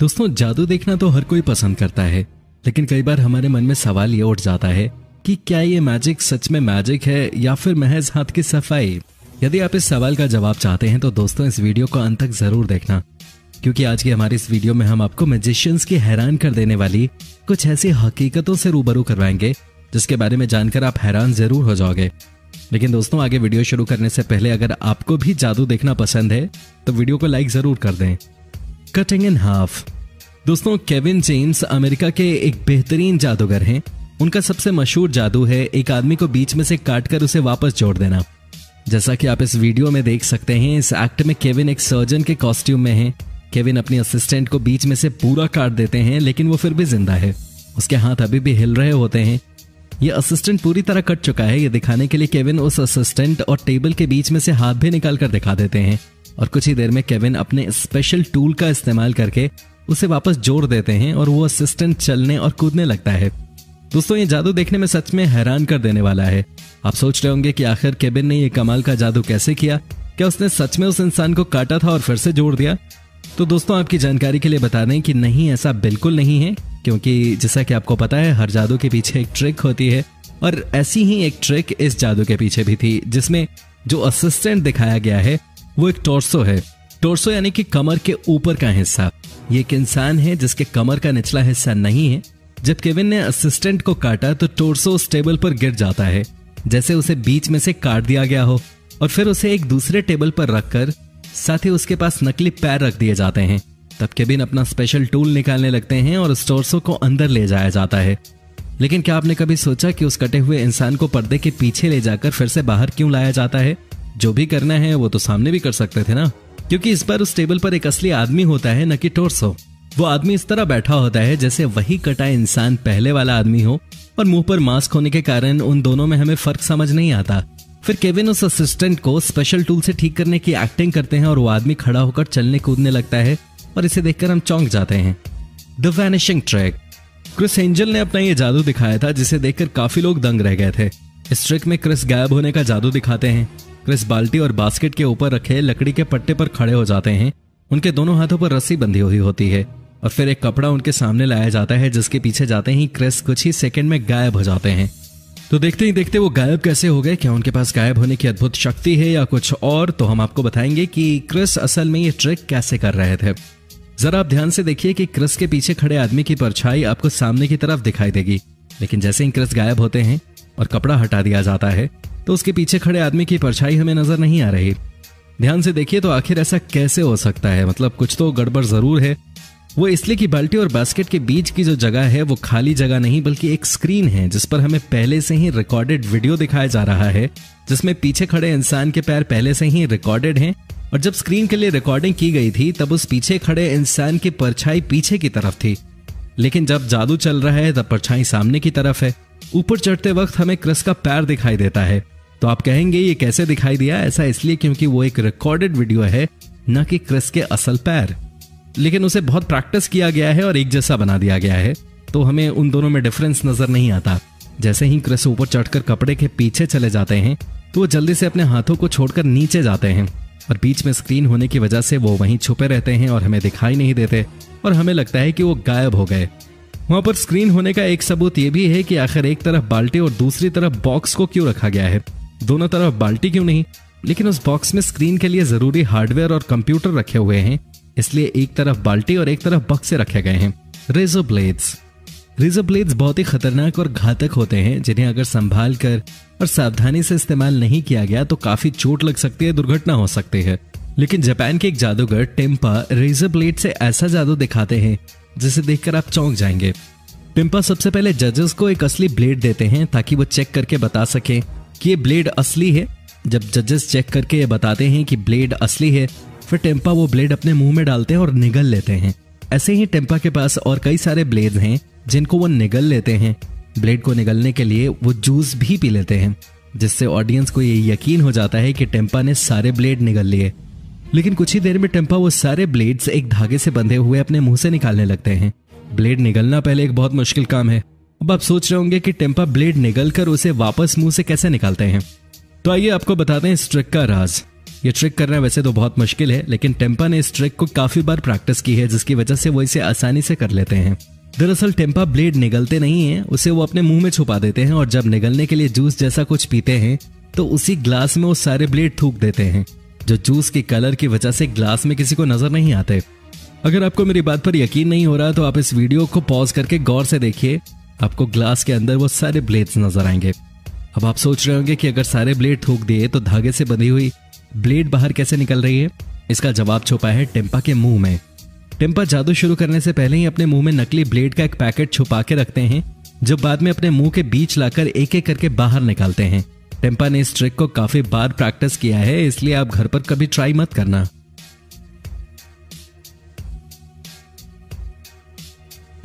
दोस्तों, जादू देखना तो हर कोई पसंद करता है, लेकिन कई बार हमारे मन में सवाल ये उठ जाता है कि क्या ये मैजिक सच में मैजिक है या फिर महज हाथ की सफ़ाई? यदि आप इस सवाल का जवाब चाहते हैं तो दोस्तों, इस वीडियो को अंत तक ज़रूर देखना, क्योंकि आज की हमारी इस वीडियो में हम आपको मैजिशियंस की हैरान कर देने वाली कुछ ऐसी हकीकतों से रूबरू करवाएँगे, जिसके बारे में जानकर आप हैरान ज़रूर हो जाओगे। लेकिन दोस्तों, आगे वीडियो शुरू करने से पहले अगर आपको भी जादू देखना पसंद है तो वीडियो को लाइक ज़रूर कर दें। कटिंग इन हाफ़ दोस्तों केविन जेम्स अमेरिका के एक बेहतरीन जादूगर हैं। उनका सबसे मशहूर जादू है एक आदमी को बीच में से काटकर उसे वापस जोड़ देना। जैसा कि आप इस वीडियो में देख सकते हैं, इस एक्ट में केविन एक सर्जन के कॉस्ट्यूम में है। केविन अपने असिस्टेंट को बीच में से पूरा काट देते हैं, लेकिन वो फिर भी ज़िंदा है। उसके हाथ अभी भी हिल रहे होते हैं। ये असिस्टेंट पूरी तरह कट चुका है, ये दिखाने के लिए केविन उस असिस्टेंट और टेबल के बीच में से हाथ भी निकाल कर दिखा देते हैं। और कुछ ही देर में केविन अपने स्पेशल टूल का इस्तेमाल करके उसे वापस जोड़ देते हैं और वो असिस्टेंट चलने और कूदने लगता है। दोस्तों, ये जादू देखने में सच में हैरान कर देने वाला है। आप सोच रहे होंगे कि आखिर केविन ने ये कमाल का जादू कैसे किया? क्या उसने सच में उस इंसान को काटा था और फिर से जोड़ दिया? तो दोस्तों, आपकी जानकारी के लिए बता दें कि नहीं, ऐसा बिल्कुल नहीं है, क्योंकि जैसा कि आपको पता है, हर जादू के पीछे एक ट्रिक होती है और ऐसी ही एक ट्रिक इस जादू के पीछे भी थी, जिसमें जो असिस्टेंट दिखाया गया है वो एक टोर्सो है। टोर्सो यानी कि कमर के ऊपर का हिस्सा। ये एक इंसान है जिसके कमर का निचला हिस्सा नहीं है। जब केविन ने असिस्टेंट को काटा तो टोर्सो उस टेबल पर गिर जाता है। जैसे उसे बीच में से काट दिया गया हो। और फिर उसे एक दूसरे टेबल पर रखकर साथ ही उसके पास नकली पैर रख दिए जाते हैं। तब केबिन अपना स्पेशल टूल निकालने लगते हैं और स्टोर्सो को अंदर ले जाया जाता है। लेकिन क्या आपने कभी सोचा कि उस कटे हुए इंसान को पर्दे के पीछे ले जाकर फिर से बाहर क्यों लाया जाता है? जो भी करना है, वो तो सामने भी कर सकते थे ना? क्योंकि इस बार उस टेबल पर एक असली आदमी होता है, न कि टोर्सो। वो आदमी इस तरह बैठा होता है, जैसे वही कटा इंसान पहले वाला आदमी हो, और मुँह पर मास्क होने के कारण उन दोनों में हमें फ़र्क समझ नहीं आता। फिर केविन उस असिस्टेंट को स्पेशल टूल से ठीक करने की एक्टिंग करते हैं, और वो आदमी खड़ा होकर चलने कूदने लगता है, और इसे देखकर हम चौंक जाते हैं। The vanishing track Criss Angel ने अपना ये जादू दिखाया था, जिसे देखकर काफ़ी लोग दंग रह गए थे। इस ट्रिक में क्रिस गायब होने का जादू दिखाते हैं। क्रिस बाल्टी और बास्केट के ऊपर रखे लकड़ी के पट्टे पर खड़े हो जाते हैं। उनके दोनों हाथों पर रस्सी बंधी हुई होती है और फिर एक कपड़ा उनके सामने लाया जाता है, जिसके पीछे जाते ही क्रिस कुछ ही सेकंड में गायब हो जाते हैं। तो देखते ही देखते वो गायब कैसे हो गए? क्या उनके पास गायब होने की अद्भुत शक्ति है या कुछ और? तो हम आपको बताएँगे कि क्रिस असल में ये ट्रिक कैसे कर रहे थे। जरा आप ध्यान से देखिए कि क्रिस के पीछे खड़े आदमी की परछाई आपको सामने की तरफ़ दिखाई देगी। लेकिन जैसे ही क्रिस गायब होते हैं और कपड़ा हटा दिया जाता है तो उसके पीछे खड़े आदमी की परछाई हमें नज़र नहीं आ रही। ध्यान से देखिए तो आखिर ऐसा कैसे हो सकता है? मतलब कुछ तो गड़बड़ ज़रूर है। वो इसलिए कि बाल्टी और बास्केट के बीच की जो जगह है, वो खाली जगह नहीं, बल्कि एक स्क्रीन है, जिस पर हमें पहले से ही रिकॉर्डेड वीडियो दिखाया जा रहा है, जिसमें पीछे खड़े इंसान के पैर पहले से ही रिकॉर्डेड हैं, और जब स्क्रीन के लिए रिकॉर्डिंग की गई थी, तब उस पीछे खड़े इंसान की परछाई पीछे की तरफ़ थी। लेकिन जब जादू चल रहा है, तब परछाई सामने की तरफ़ है। ऊपर चढ़ते वक्त हमें क्रिस का पैर दिखाई देता है। तो आप कहेंगे, ये कैसे दिखाई दिया? ऐसा इसलिए क्योंकि वो एक रिकॉर्डेड वीडियो है, न कि क्रिस के असल पैर। लेकिन उसे बहुत प्रैक्टिस किया गया है और एक जैसा बना दिया गया है। तो हमें उन दोनों में डिफरेंस नज़र नहीं आता। जैसे ही क्रिस ऊपर चढ़कर कपड़े के पीछे चले जाते हैं तो वो जल्दी से अपने हाथों को छोड़कर नीचे जाते हैं। और बीच में स्क्रीन होने की वजह से वो वहीं छुपे रहते हैं और हमें दिखाई नहीं देते। और हमें लगता है कि वो गायब हो गए। वहाँ पर स्क्रीन होने का एक सबूत ये भी है कि आखिर एक तरफ़ बाल्टी और दूसरी तरफ़ बॉक्स को क्यों रखा गया है? दोनों तरफ़ बाल्टी क्यों नहीं? लेकिन उस बॉक्स में स्क्रीन के लिए ज़रूरी हार्डवेयर और कंप्यूटर रखे हुए हैं, इसलिए एक तरफ़ बाल्टी और एक तरफ़ बक्से रखे गए हैं। रेजर ब्लेड्स रेजर ब्लेड्स बहुत ही खतरनाक और घातक होते हैं, जिन्हें अगर संभाल कर और सावधानी से इस्तेमाल नहीं किया गया तो काफ़ी चोट लग सकती है, दुर्घटना हो सकती है। लेकिन जापान के एक जादूगर टेम्पा रेजर ब्लेड से ऐसा जादू दिखाते हैं जिसे देखकर आप चौंक जाएँगे। टिम्पा सबसे पहले जजेस को एक असली ब्लेड देते हैं ताकि वो चेक करके बता सके कि ये ब्लेड असली है। जब जजेस चेक करके ये बताते हैं कि ब्लेड असली है, फिर टेम्पा वो ब्लेड अपने मुँह में डालते हैं और निगल लेते हैं। ऐसे ही टेम्पा के पास और कई सारे ब्लेड हैं, जिनको वो निगल लेते हैं। ब्लेड को निगलने के लिए वो जूस भी पी लेते हैं, जिससे ऑडियंस को ये यकीन हो जाता है कि टेम्पा ने सारे ब्लेड निगल लिए। लेकिन कुछ ही देर में टेम्पा वो सारे ब्लेड्स एक धागे से बंधे हुए अपने मुँह से निकालने लगते हैं। ब्लेड निगलना पहले एक बहुत मुश्किल काम है। अब आप सोच रहे होंगे कि टेम्पा ब्लेड निगल कर उसे वापस मुँह से कैसे निकालते हैं। तो आइए आपको बताते हैं इस ट्रिक का राज। ये ट्रिक करना वैसे तो बहुत मुश्किल है, लेकिन टेम्पा ने इस ट्रिक को काफ़ी बार प्रैक्टिस की है, जिसकी वजह से वो इसे आसानी से कर लेते हैं। दरअसल टेम्पा ब्लेड निगलते नहीं है, उसे वो अपने मुँह में छुपा देते हैं और जब निगलने के लिए जूस जैसा कुछ पीते हैं तो उसी ग्लास में वो सारे ब्लेड थूक देते हैं। जो जूस के कलर की वजह से ग्लास में किसी को नज़र नहीं आते। अगर आपको मेरी बात पर यकीन नहीं हो रहा तो आप इस वीडियो को पॉज करके गौर से देखिए। आपको ग्लास के अंदर वो सारे ब्लेड्स नज़र आएँगे। अब आप सोच रहे होंगे कि अगर सारे ब्लेड थूक दिए तो धागे से बंधी हुई ब्लेड बाहर कैसे निकल रही है? इसका जवाब छुपा है टेम्पा के मुँह में। टेम्पा जादू शुरू करने से पहले ही अपने मुँह में नकली ब्लेड का एक पैकेट छुपा के रखते हैं, जो बाद में अपने मुँह के बीच लाकर एक एक करके बाहर निकालते हैं। टेम्पा ने इस ट्रिक को काफ़ी बार प्रैक्टिस किया है, इसलिए आप घर पर कभी ट्राई मत करना।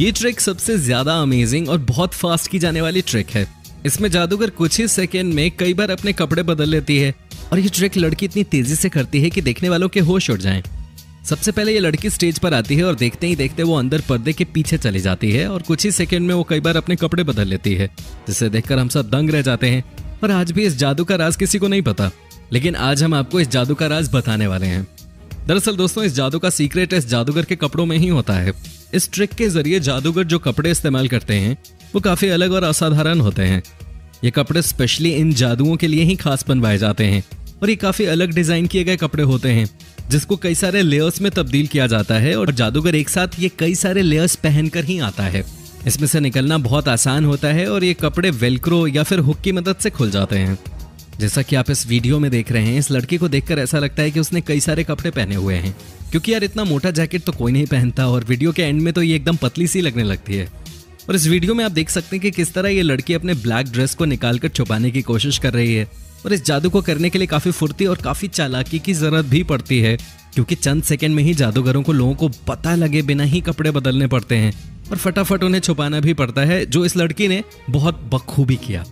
ये ट्रिक सबसे ज़्यादा अमेजिंग और बहुत फास्ट की जाने वाली ट्रिक है। इसमें जादूगर कुछ ही सेकेंड में कई बार अपने कपड़े बदल लेती है और ये ट्रिक लड़की इतनी तेज़ी से करती है कि देखने वालों के होश उड़ जाएँ। सबसे पहले ये लड़की स्टेज पर आती है और देखते ही देखते वो अंदर पर्दे के पीछे चली जाती है और कुछ ही सेकंड में वो कई बार अपने कपड़े बदल लेती है। जिसे देखकर हम सब दंग रह जाते हैं। और आज भी इस जादू का राज किसी को नहीं पता। लेकिन आज हम आपको इस जादू का राज बताने वाले हैं। दरअसल दोस्तों, इस जादू का सीक्रेट इस जादूगर के कपड़ों में ही होता है। इस ट्रिक के ज़रिए जादूगर जो कपड़े इस्तेमाल करते हैं, वो काफ़ी अलग और असाधारण होते हैं। ये कपड़े स्पेशली इन जादुओं के लिए ही खास बनवाए जाते हैं और ये काफ़ी अलग डिज़ाइन किए गए कपड़े होते हैं, जिसको कई सारे लेयर्स में तब्दील किया जाता है और जादूगर एक साथ ये कई सारे लेयर्स पहनकर ही आता है। इसमें से निकलना बहुत आसान होता है और ये कपड़े वेलक्रो या फिर हुक की मदद से खुल जाते हैं। जैसा कि आप इस वीडियो में देख रहे हैं, इस लड़की को देखकर ऐसा लगता है कि उसने कई सारे कपड़े पहने हुए हैं। क्योंकि यार इतना मोटा जैकेट तो कोई नहीं पहनता और वीडियो के एंड में तो ये एकदम पतली सी लगने लगती है। और इस वीडियो में आप देख सकते हैं कि किस तरह ये लड़की अपने ब्लैक ड्रेस को निकालकर छुपाने की कोशिश कर रही है। और इस जादू को करने के लिए काफ़ी फुर्ती और काफ़ी चालाकी की ज़रूरत भी पड़ती है। क्योंकि चंद सेकंड में ही जादूगरों को लोगों को पता लगे बिना ही कपड़े बदलने पड़ते हैं। और फटाफट उन्हें छुपाना भी पड़ता है, जो इस लड़की ने बहुत बखूबी किया।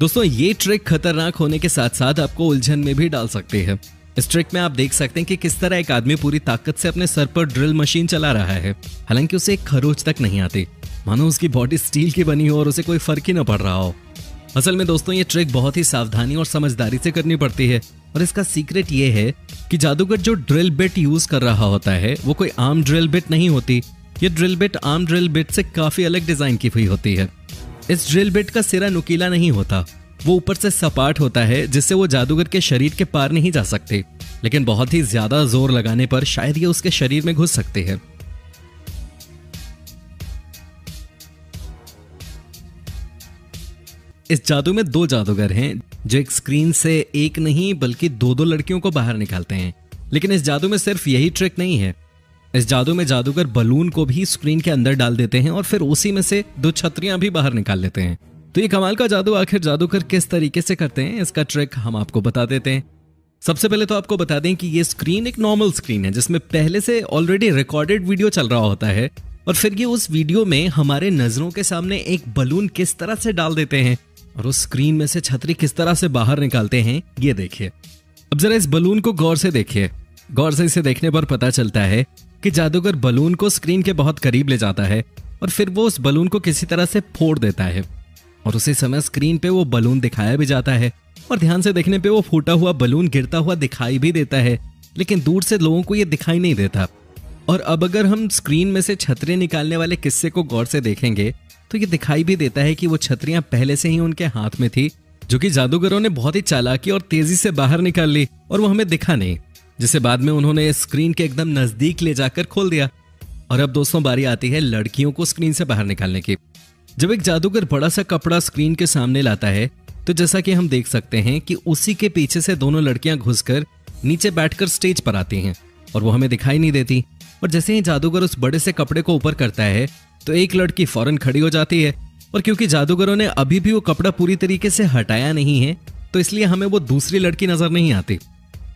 दोस्तों, ये ट्रिक खतरनाक होने के साथ साथ आपको उलझन में भी डाल सकती है। इस ट्रिक में आप देख सकते हैं कि किस तरह एक आदमी पूरी ताकत से अपने सर पर ड्रिल मशीन चला रहा है। हालाँकि उसे एक खरोच तक नहीं आती। मानो उसकी बॉडी स्टील की बनी हो और उसे कोई फ़र्क ही ना पड़ रहा हो। असल में दोस्तों, ये ट्रिक बहुत ही सावधानी और समझदारी से करनी पड़ती है। और इसका सीक्रेट ये है कि जादूगर जो ड्रिल बिट यूज़ कर रहा होता है, वो कोई आम ड्रिल बिट नहीं होती। ये ड्रिल बिट आम ड्रिल बिट से काफ़ी अलग डिज़ाइन की हुई होती है। इस ड्रिल बिट का सिरा नुकीला नहीं होता। वो ऊपर से सपाट होता है, जिससे वो जादूगर के शरीर के पार नहीं जा सकते। लेकिन बहुत ही ज़्यादा ज़ोर लगाने पर शायद ये उसके शरीर में घुस सकते हैं। इस जादू में दो जादूगर हैं, जो एक स्क्रीन से एक नहीं, बल्कि दो दो लड़कियों को बाहर निकालते हैं। लेकिन इस जादू में सिर्फ़ यही ट्रिक नहीं है। इस जादू में जादूगर बलून को भी स्क्रीन के अंदर डाल देते हैं और फिर उसी में से दो छतरियाँ भी बाहर निकाल लेते हैं। तो ये कमाल का जादू, आखिर जादूगर किस तरीके से करते हैं? इसका ट्रिक हम आपको बता देते हैं। सबसे पहले तो आपको बता दें कि ये स्क्रीन एक नॉर्मल स्क्रीन है, जिसमें पहले से ऑलरेडी रिकॉर्डेड वीडियो चल रहा होता है और फिर ये उस वीडियो में हमारे नज़रों के सामने एक बलून किस तरह से डाल देते हैं और उस स्क्रीन में से छतरी किस तरह से बाहर निकालते हैं, ये देखिए। अब जरा इस बलून को गौर से देखिए। गौर से इसे देखने पर पता चलता है कि जादूगर बलून को स्क्रीन के बहुत करीब ले जाता है और फिर वो उस बलून को किसी तरह से फोड़ देता है। और उसी समय स्क्रीन पे वो बलून दिखाया भी जाता है और ध्यान से देखने पे वो फूटा हुआ बलून गिरता हुआ दिखाई भी देता है, लेकिन दूर से लोगों को ये दिखाई नहीं देता। और अब अगर हम स्क्रीन में से छतरी निकालने वाले किस्से को गौर से देखेंगे तो ये दिखाई भी देता है कि वो छतरियाँ पहले से ही उनके हाथ में थी, जो कि जादूगरों ने बहुत ही चालाकी और तेज़ी से बाहर निकाल ली और वो हमें दिखा नहीं, जिसे बाद में उन्होंने स्क्रीन के एकदम नज़दीक ले जाकर खोल दिया। और अब दोस्तों बारी आती है लड़कियों को स्क्रीन से बाहर निकालने की। जब एक जादूगर बड़ा सा कपड़ा स्क्रीन के सामने लाता है तो जैसा कि हम देख सकते हैं कि उसी के पीछे से दोनों लड़कियाँ घुसकर नीचे बैठकर स्टेज पर आती हैं और वो हमें दिखाई नहीं देती। और जैसे ही जादूगर उस बड़े से कपड़े को ऊपर करता है तो एक लड़की फ़ौरन खड़ी हो जाती है। और क्योंकि जादूगरों ने अभी भी वो कपड़ा पूरी तरीके से हटाया नहीं है तो इसलिए हमें वो दूसरी लड़की नज़र नहीं आती।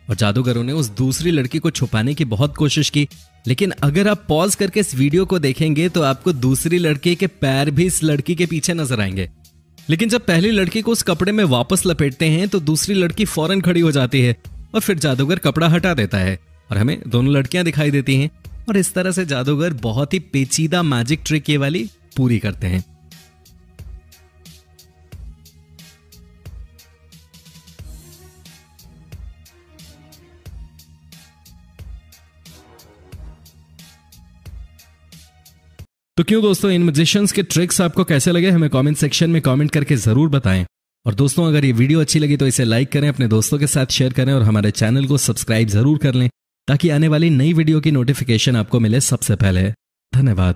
और जादूगरों ने उस दूसरी लड़की को छुपाने की बहुत कोशिश की। लेकिन अगर आप पॉज करके इस वीडियो को देखेंगे तो आपको दूसरी लड़की के पैर भी इस लड़की के पीछे नज़र आएँगे। लेकिन जब पहली लड़की को उस कपड़े में वापस लपेटते हैं तो दूसरी लड़की फ़ौरन खड़ी हो जाती है और फिर जादूगर कपड़ा हटा देता है और हमें दोनों लड़कियाँ दिखाई देती हैं। और इस तरह से जादूगर बहुत ही पेचीदा मैजिक ट्रिक ये वाली पूरी करते हैं। तो क्यों दोस्तों, इन मजिशियंस के ट्रिक्स आपको कैसे लगे, हमें कमेंट सेक्शन में कमेंट करके ज़रूर बताएँ। और दोस्तों, अगर ये वीडियो अच्छी लगी तो इसे लाइक करें, अपने दोस्तों के साथ शेयर करें और हमारे चैनल को सब्सक्राइब ज़रूर कर लें, ताकि आने वाली नई वीडियो की नोटिफिकेशन आपको मिले सबसे पहले। धन्यवाद।